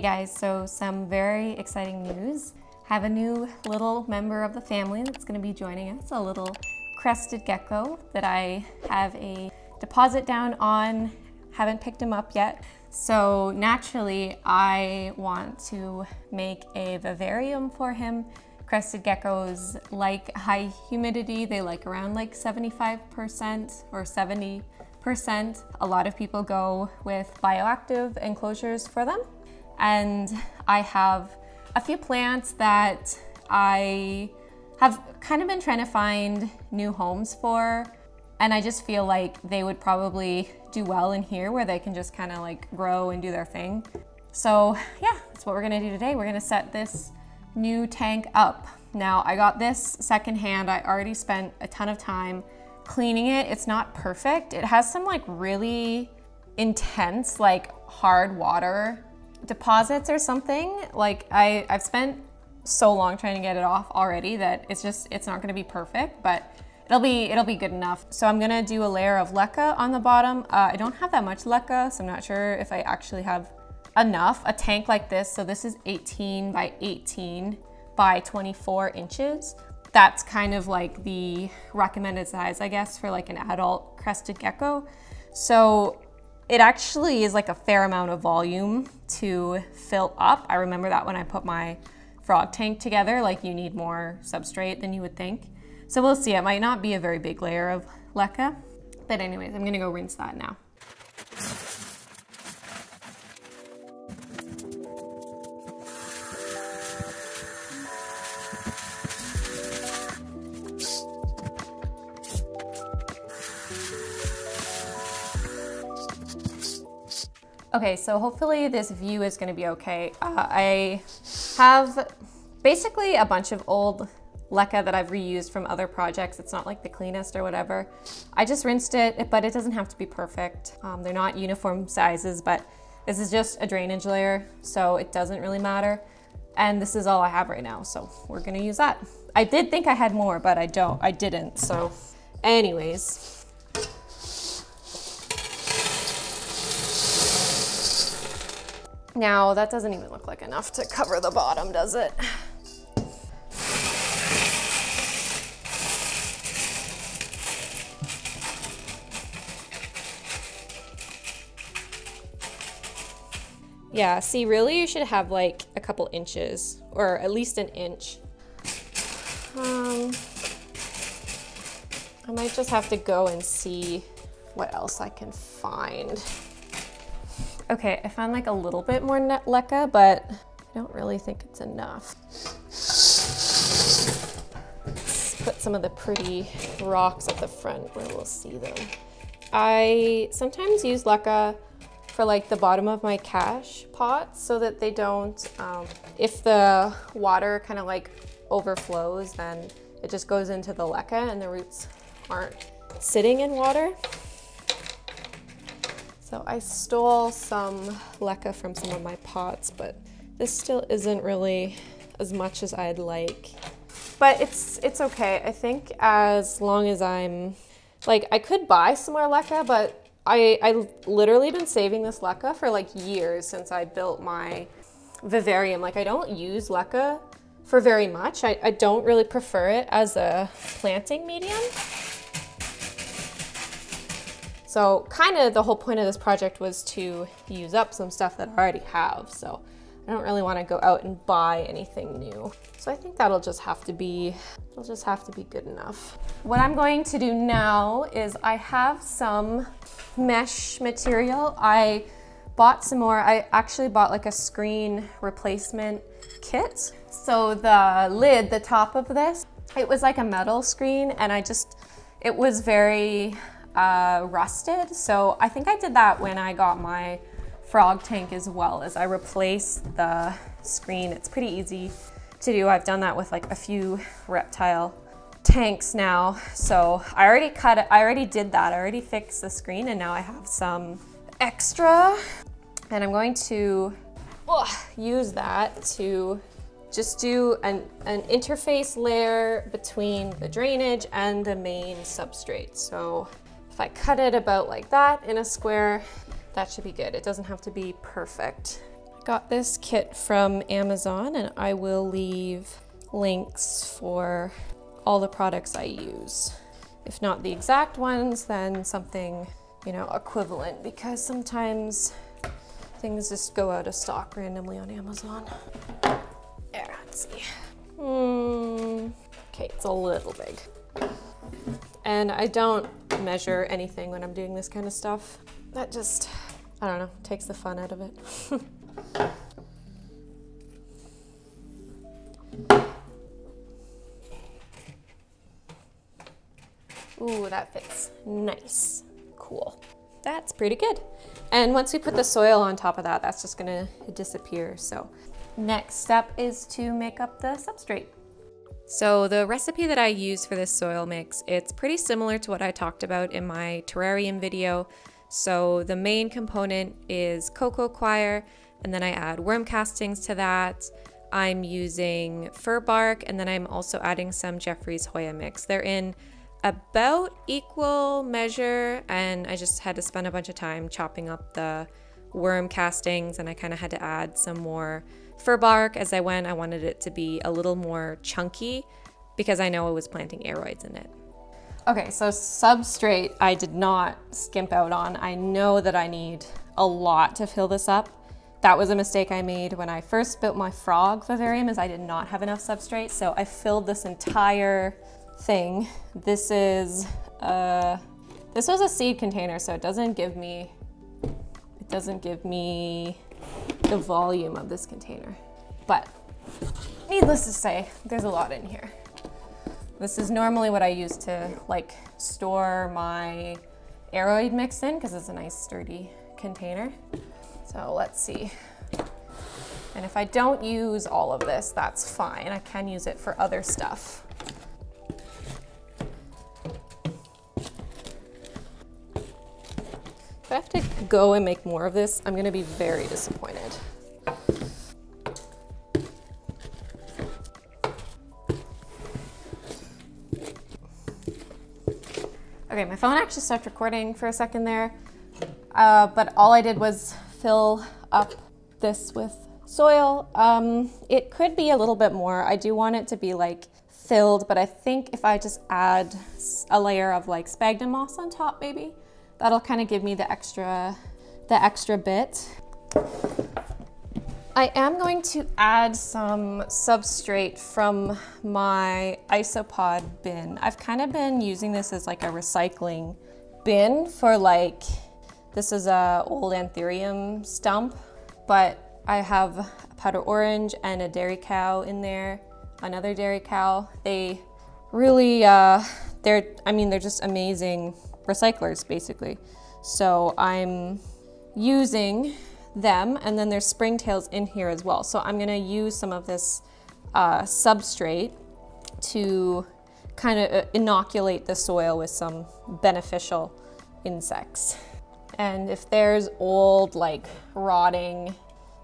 Hey guys, so some very exciting news. Have a new little member of the family that's gonna be joining us, a little crested gecko that I have a deposit down on, haven't picked him up yet. So naturally, I want to make a vivarium for him. Crested geckos like high humidity, they like around like 75% or 70%. A lot of people go with bioactive enclosures for them and I have a few plants that I have kind of been trying to find new homes for and I just feel like they would probably do well in here where they can just kind of like grow and do their thing. So yeah, that's what we're gonna do today. We're gonna set this new tank up. Now I got this secondhand. I already spent a ton of time cleaning it. It's not perfect. It has some like really intense like hard water deposits or something. Like I, I've spent so long trying to get it off already that it's just, it's not gonna be perfect, but it'll be, it'll be good enough. So I'm gonna do a layer of leca on the bottom. Uh, I don't have that much leca, so I'm not sure if I actually have enough. A tank like this, so this is 18 by 18 by 24 inches. That's kind of like the recommended size, I guess, for like an adult crested gecko. So it actually is like a fair amount of volume to fill up. I remember that when I put my frog tank together, like you need more substrate than you would think. So we'll see, it might not be a very big layer of leca, but anyways, I'm gonna go rinse that now. Okay, so hopefully this view is gonna be okay. Uh, I have basically a bunch of old leca that I've reused from other projects. It's not like the cleanest or whatever. I just rinsed it, but it doesn't have to be perfect. Um, they're not uniform sizes, but this is just a drainage layer, so it doesn't really matter. And this is all I have right now, so we're gonna use that. I did think I had more, but I don't, I didn't, so anyways. Now that doesn't even look like enough to cover the bottom, does it? Yeah, see, really you should have like a couple inches or at least an inch. Um, I might just have to go and see what else I can find. Okay, I found like a little bit more leca, but I don't really think it's enough. Let's put some of the pretty rocks at the front where we'll see them. I sometimes use leca for like the bottom of my cache pots so that they don't, um, if the water kind of like overflows, then it just goes into the leca and the roots aren't sitting in water. So I stole some leca from some of my pots, but this still isn't really as much as I'd like. But it's it's okay. I think as long as I'm, like I could buy some more leca, but I, I literally been saving this leca for like years since I built my vivarium. Like I don't use leca for very much. I, I don't really prefer it as a planting medium. So kind of the whole point of this project was to use up some stuff that I already have. So I don't really want to go out and buy anything new. So I think that'll just have to be, it'll just have to be good enough. What I'm going to do now is I have some mesh material. I bought some more. I actually bought like a screen replacement kit. So the lid, the top of this, it was like a metal screen and I just, it was very uh, rusted. So I think I did that when I got my frog tank as well as I replaced the screen. It's pretty easy to do. I've done that with like a few reptile tanks now. So I already cut it, I already did that. I already fixed the screen and now I have some extra and I'm going to use that to just do an, an interface layer between the drainage and the main substrate. So I cut it about like that in a square, that should be good. It doesn't have to be perfect. Got this kit from Amazon and I will leave links for all the products I use. If not the exact ones, then something, you know, equivalent because sometimes things just go out of stock randomly on Amazon. There, let's see. Mm, okay, it's a little big. And I don't measure anything when I'm doing this kind of stuff. That just, I don't know, takes the fun out of it. Ooh, that fits nice. Cool. That's pretty good. And once we put the soil on top of that, that's just gonna disappear. So next step is to make up the substrate. So the recipe that I use for this soil mix, it's pretty similar to what I talked about in my terrarium video. So the main component is coco coir, and then I add worm castings to that. I'm using fir bark, and then I'm also adding some Jeffrey's Hoya mix. They're in about equal measure, and I just had to spend a bunch of time chopping up the worm castings, and I kind of had to add some more fir bark as I went. I wanted it to be a little more chunky because I know I was planting aroids in it. Okay, so substrate I did not skimp out on. I know that I need a lot to fill this up. That was a mistake I made when I first built my frog vivarium is I did not have enough substrate. So I filled this entire thing. This is, uh, this was a seed container, so it doesn't give me, doesn't give me the volume of this container. But needless to say, there's a lot in here. This is normally what I use to like store my aroid mix in because it's a nice sturdy container. So let's see. And if I don't use all of this, that's fine. I can use it for other stuff. If I have to go and make more of this, I'm gonna be very disappointed. Okay, my phone actually stopped recording for a second there, uh, but all I did was fill up this with soil. Um, it could be a little bit more. I do want it to be like filled, but I think if I just add a layer of like sphagnum moss on top maybe, That'll kind of give me the extra, the extra bit. I am going to add some substrate from my isopod bin. I've kind of been using this as like a recycling bin for like, this is a old anthurium stump, but I have a powder orange and a dairy cow in there, another dairy cow. They really, uh, they're, I mean, they're just amazing recyclers basically. So I'm using them and then there's springtails in here as well. So I'm gonna use some of this uh, substrate to kind of uh, inoculate the soil with some beneficial insects. And if there's old like rotting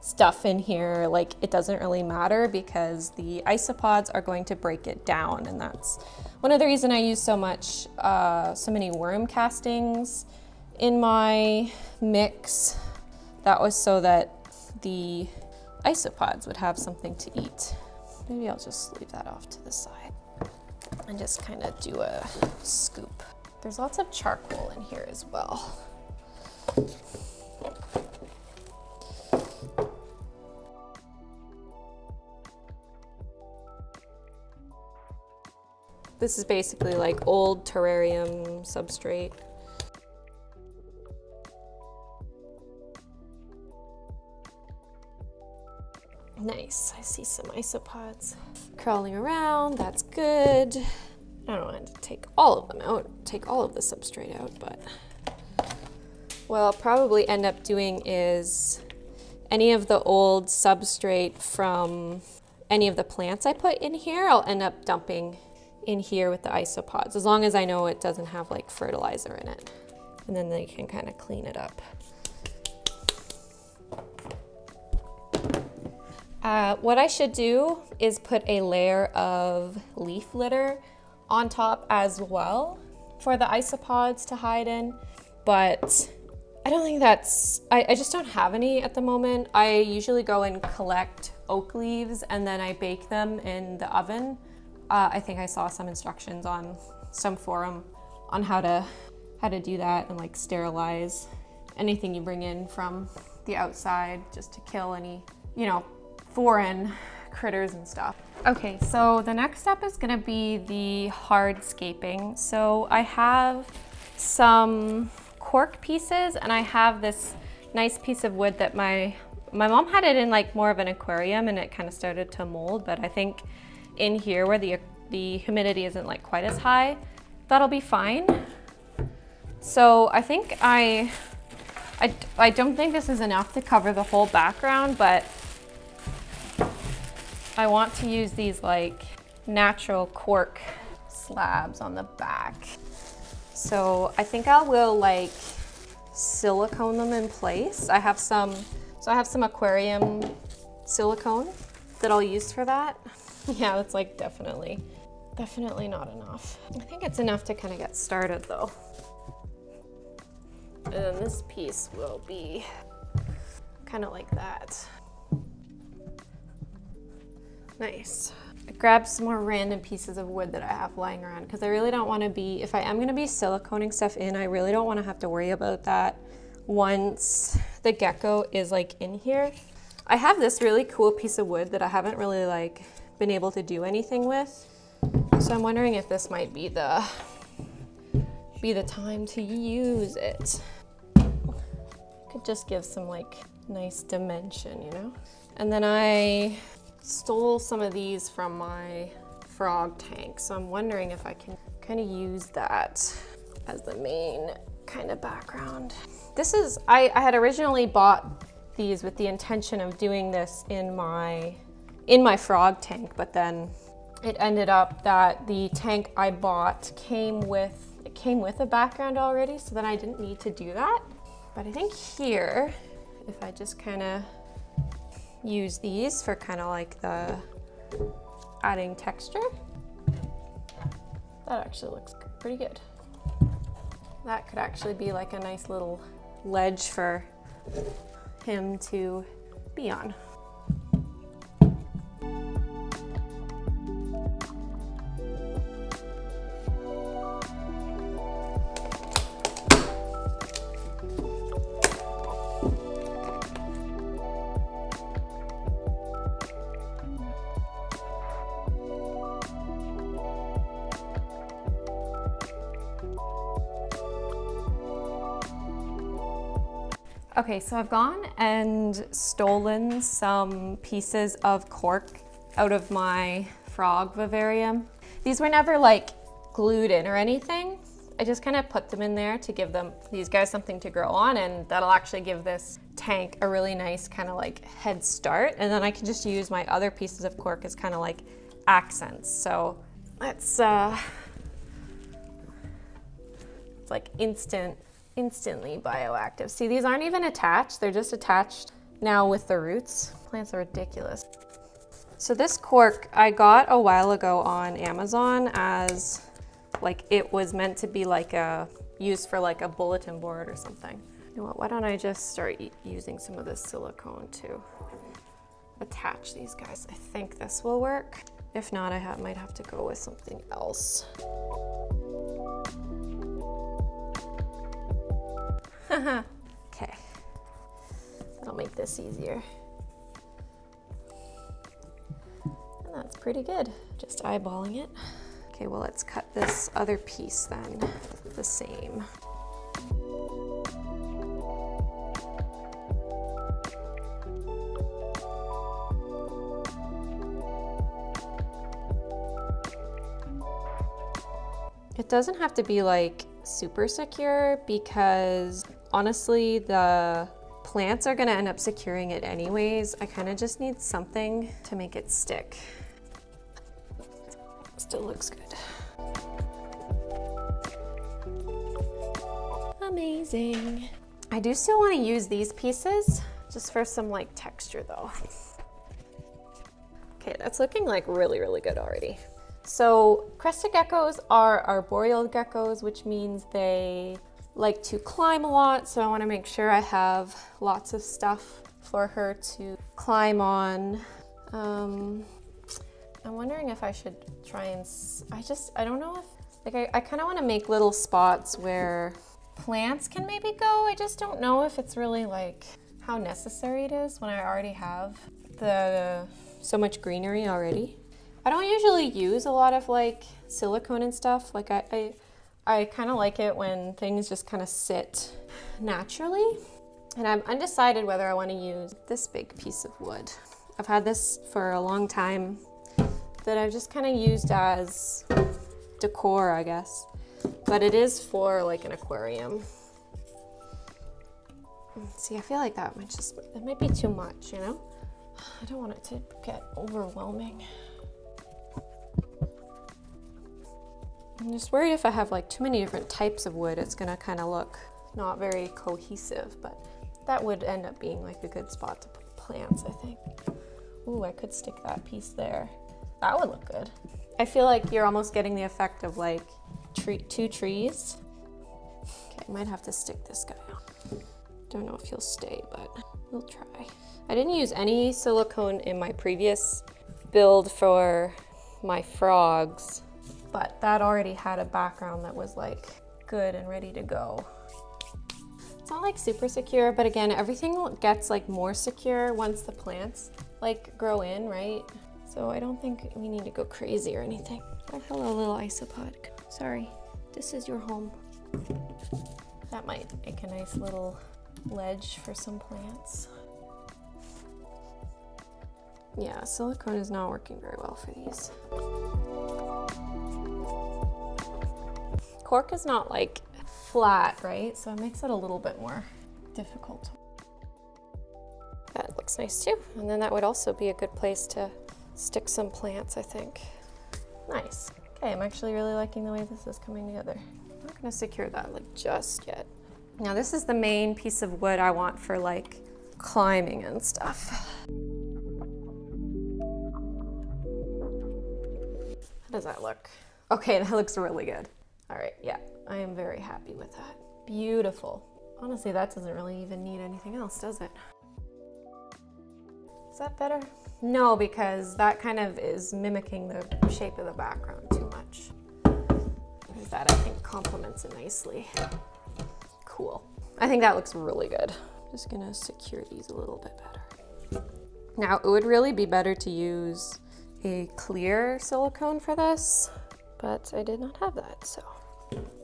stuff in here, like it doesn't really matter because the isopods are going to break it down. And that's one of the reason I use so much, uh, so many worm castings in my mix. That was so that the isopods would have something to eat. Maybe I'll just leave that off to the side and just kind of do a scoop. There's lots of charcoal in here as well. This is basically like old terrarium substrate. Nice, I see some isopods crawling around, that's good. I don't want to take all of them out, take all of the substrate out, but what I'll probably end up doing is any of the old substrate from any of the plants I put in here, I'll end up dumping in here with the isopods, as long as I know it doesn't have like fertilizer in it. And then they can kind of clean it up. Uh, what I should do is put a layer of leaf litter on top as well for the isopods to hide in. But I don't think that's, I, I just don't have any at the moment. I usually go and collect oak leaves and then I bake them in the oven. Uh, I think I saw some instructions on some forum on how to how to do that and like sterilize anything you bring in from the outside just to kill any, you know, foreign critters and stuff. Okay, so the next step is gonna be the hardscaping. So I have some cork pieces and I have this nice piece of wood that my my mom had it in like more of an aquarium and it kind of started to mold, but I think in here where the the humidity isn't like quite as high, that'll be fine. So I think I, I, I don't think this is enough to cover the whole background, but I want to use these like natural cork slabs on the back. So I think I will like silicone them in place. I have some, so I have some aquarium silicone that I'll use for that. Yeah, it's like definitely, definitely not enough. I think it's enough to kind of get started though. And then this piece will be kind of like that. Nice. I grabbed some more random pieces of wood that I have lying around because I really don't want to be, if I am going to be siliconing stuff in, I really don't want to have to worry about that once the gecko is like in here. I have this really cool piece of wood that I haven't really like been able to do anything with. So I'm wondering if this might be the be the time to use it. Could just give some like nice dimension, you know? And then I stole some of these from my frog tank. So I'm wondering if I can kind of use that as the main kind of background. This is, I, I had originally bought these with the intention of doing this in my, in my frog tank, but then it ended up that the tank I bought came with, it came with a background already, so then I didn't need to do that. But I think here, if I just kind of use these for kind of like the adding texture. That actually looks pretty good. That could actually be like a nice little ledge for him to be on. Okay, so I've gone and stolen some pieces of cork out of my frog vivarium. These were never like glued in or anything. I just kind of put them in there to give them these guys something to grow on and that'll actually give this tank a really nice kind of like head start. And then I can just use my other pieces of cork as kind of like accents. So let's, uh, it's like instant instantly bioactive. See, these aren't even attached. They're just attached now with the roots. Plants are ridiculous. So this cork I got a while ago on Amazon as like it was meant to be like a used for like a bulletin board or something. You know what, why don't I just start using some of this silicone to attach these guys. I think this will work. If not, I have, might have to go with something else. okay, that'll make this easier. And that's pretty good, just eyeballing it. Okay, well let's cut this other piece then, the same. It doesn't have to be like super secure because honestly the plants are gonna end up securing it anyways. I kind of just need something to make it stick. Still looks good. Amazing. I do still want to use these pieces just for some like texture though. Okay, that's looking like really, really good already. So crested geckos are arboreal geckos, which means they like to climb a lot, so I wanna make sure I have lots of stuff for her to climb on. Um, I'm wondering if I should try and, I just, I don't know if, like I, I kind of want to make little spots where plants can maybe go. I just don't know if it's really like how necessary it is when I already have the so much greenery already. I don't usually use a lot of like silicone and stuff. Like I, I, I kind of like it when things just kind of sit naturally. And I'm undecided whether I want to use this big piece of wood. I've had this for a long time that I've just kind of used as decor, I guess. But it is for like an aquarium. See, I feel like that might just, it might be too much, you know? I don't want it to get overwhelming. I'm just worried if I have like too many different types of wood, it's gonna kind of look not very cohesive, but that would end up being like a good spot to put plants, I think. Ooh, I could stick that piece there. That would look good. I feel like you're almost getting the effect of like tree, two trees. Okay, I might have to stick this guy on. Don't know if he'll stay, but we'll try. I didn't use any silicone in my previous build for my frogs, but that already had a background that was like good and ready to go. It's not like super secure, but again, everything gets like more secure once the plants like grow in, right? So I don't think we need to go crazy or anything. Oh, hello, little isopod. Sorry, this is your home. That might make a nice little ledge for some plants. Yeah, silicone is not working very well for these. Cork is not like flat, right? So it makes it a little bit more difficult. That looks nice too. And then that would also be a good place to stick some plants, I think. Nice. Okay, I'm actually really liking the way this is coming together. I'm not gonna secure that like just yet. Now this is the main piece of wood I want for like climbing and stuff. How does that look? Okay, that looks really good. All right, yeah, I am very happy with that. Beautiful. Honestly, that doesn't really even need anything else, does it? Is that better? No, because that kind of is mimicking the shape of the background too much. That I think complements it nicely. Cool. I think that looks really good. Just gonna secure these a little bit better. Now, it would really be better to use a clear silicone for this, but I did not have that, so.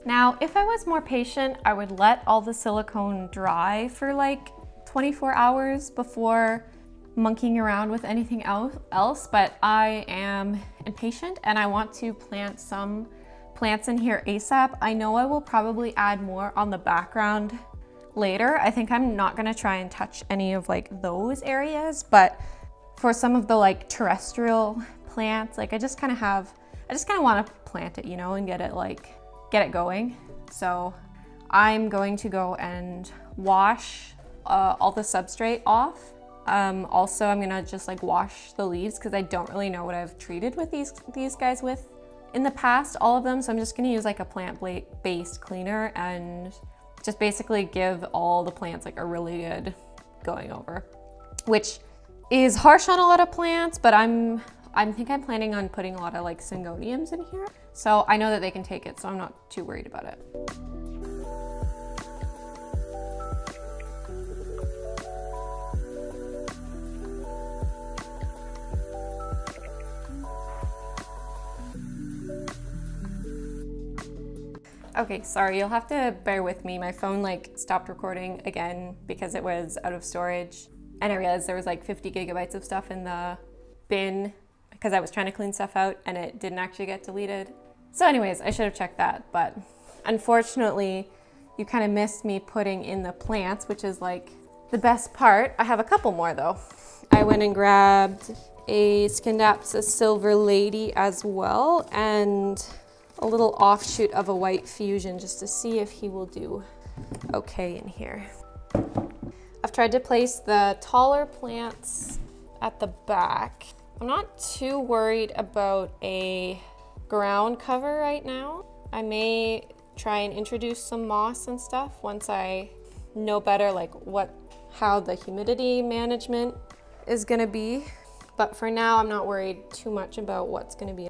Now, if I was more patient, I would let all the silicone dry for like 24 hours before monkeying around with anything else, but I am impatient and I want to plant some plants in here ASAP. I know I will probably add more on the background later. I think I'm not gonna try and touch any of like those areas, but for some of the like terrestrial plants, like I just kind of have, I just kind of want to plant it, you know, and get it like, get it going. So I'm going to go and wash uh, all the substrate off um, also, I'm gonna just like wash the leaves because I don't really know what I've treated with these, these guys with in the past, all of them. So I'm just gonna use like a plant-based cleaner and just basically give all the plants like a really good going over, which is harsh on a lot of plants, but I'm, I think I'm planning on putting a lot of like syngoniums in here. So I know that they can take it, so I'm not too worried about it. Okay, sorry, you'll have to bear with me. My phone like stopped recording again because it was out of storage. And I realized there was like 50 gigabytes of stuff in the bin because I was trying to clean stuff out and it didn't actually get deleted. So anyways, I should have checked that, but unfortunately, you kind of missed me putting in the plants, which is like the best part. I have a couple more though. I went and grabbed a Scindapsus Silver Lady as well, and a little offshoot of a white fusion just to see if he will do okay in here. I've tried to place the taller plants at the back. I'm not too worried about a ground cover right now. I may try and introduce some moss and stuff once I know better like what how the humidity management is gonna be. But for now, I'm not worried too much about what's gonna be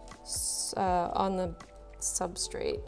uh, on the substrate.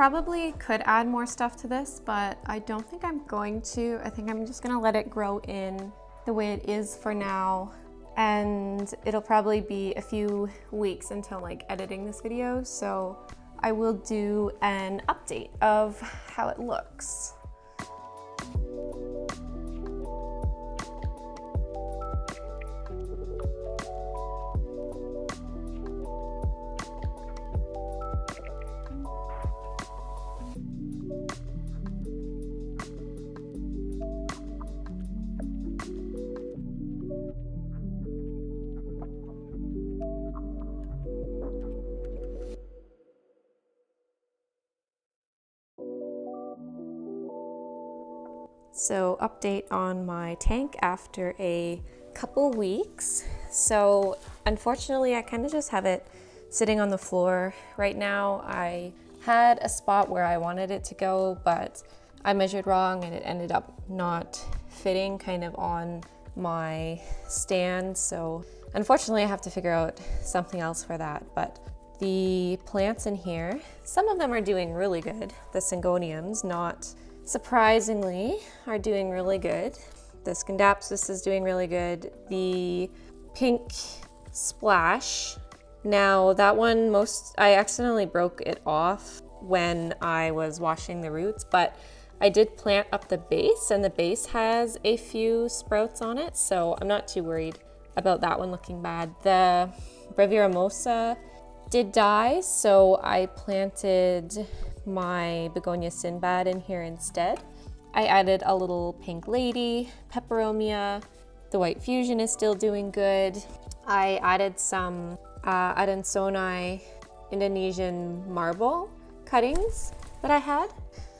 Probably could add more stuff to this, but I don't think I'm going to. I think I'm just gonna let it grow in the way it is for now. And it'll probably be a few weeks until like editing this video. So I will do an update of how it looks. So update on my tank after a couple weeks. So unfortunately, I kind of just have it sitting on the floor right now. I had a spot where I wanted it to go, but I measured wrong and it ended up not fitting kind of on my stand. So unfortunately, I have to figure out something else for that. But the plants in here, some of them are doing really good. The syngoniums, not surprisingly, are doing really good. The Scindapsus is doing really good. The pink splash, now that one most, I accidentally broke it off when I was washing the roots, but I did plant up the base and the base has a few sprouts on it, so I'm not too worried about that one looking bad. The Brevirimosa did die, so I planted my begonia Sinbad in here instead. I added a little pink lady, peperomia. The white fusion is still doing good. I added some uh, Adansonii Indonesian marble cuttings that I had.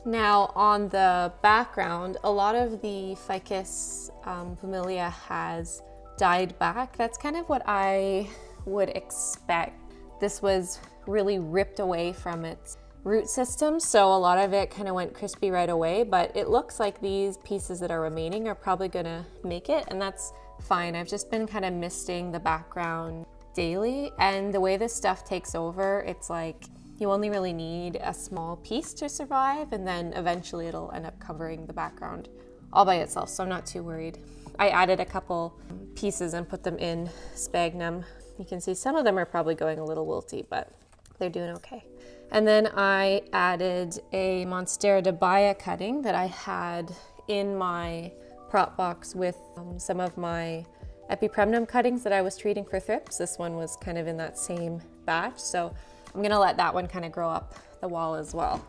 Now on the background, a lot of the Ficus um, pumila has died back. That's kind of what I would expect. This was really ripped away from its root system, so a lot of it kind of went crispy right away, but it looks like these pieces that are remaining are probably gonna make it, and that's fine. I've just been kind of misting the background daily, and the way this stuff takes over, it's like you only really need a small piece to survive, and then eventually it'll end up covering the background all by itself, so I'm not too worried. I added a couple pieces and put them in sphagnum. You can see some of them are probably going a little wilty, but they're doing okay. And then I added a Monstera dubia cutting that I had in my prop box with um, some of my epipremnum cuttings that I was treating for thrips. This one was kind of in that same batch. So I'm gonna let that one kind of grow up the wall as well.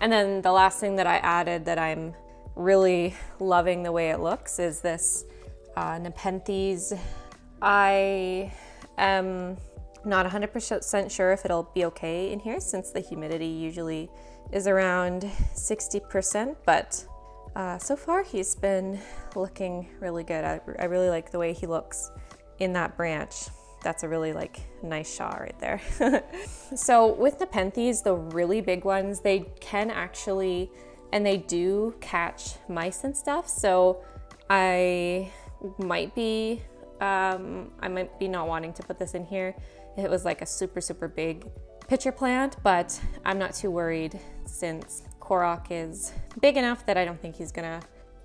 And then the last thing that I added that I'm really loving the way it looks is this uh, Nepenthes. I am not 100% sure if it'll be okay in here since the humidity usually is around 60%, but uh, so far he's been looking really good. I, I really like the way he looks in that branch. That's a really like nice shot right there. so with the Nepenthes, the really big ones, they can actually, and they do catch mice and stuff. So I might be, um, I might be not wanting to put this in here it was like a super, super big pitcher plant, but I'm not too worried since Korok is big enough that I don't think he's gonna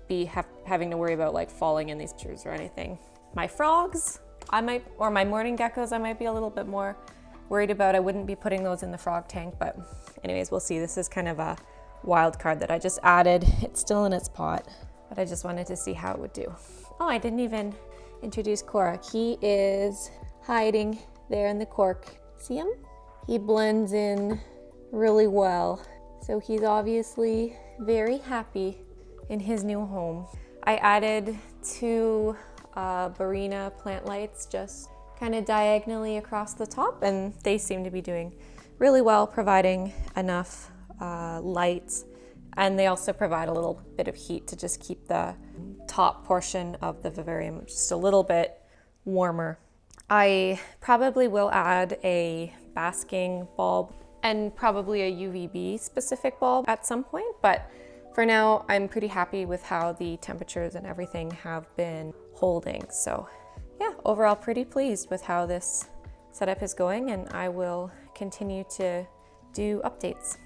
be ha having to worry about like falling in these pitchers or anything. My frogs, I might, or my mourning geckos, I might be a little bit more worried about. I wouldn't be putting those in the frog tank, but anyways, we'll see. This is kind of a wild card that I just added. It's still in its pot, but I just wanted to see how it would do. Oh, I didn't even introduce Korok. He is hiding there in the cork. See him? He blends in really well. So he's obviously very happy in his new home. I added two uh, Barrina plant lights just kind of diagonally across the top and they seem to be doing really well providing enough uh, light and they also provide a little bit of heat to just keep the top portion of the vivarium just a little bit warmer. I probably will add a basking bulb and probably a UVB specific bulb at some point, but for now I'm pretty happy with how the temperatures and everything have been holding. So yeah, overall pretty pleased with how this setup is going and I will continue to do updates.